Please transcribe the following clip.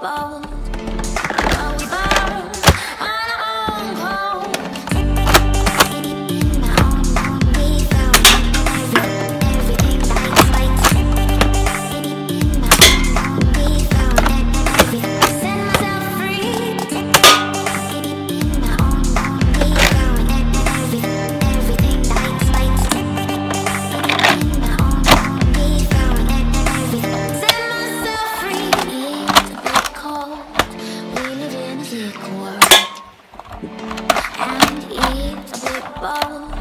love above.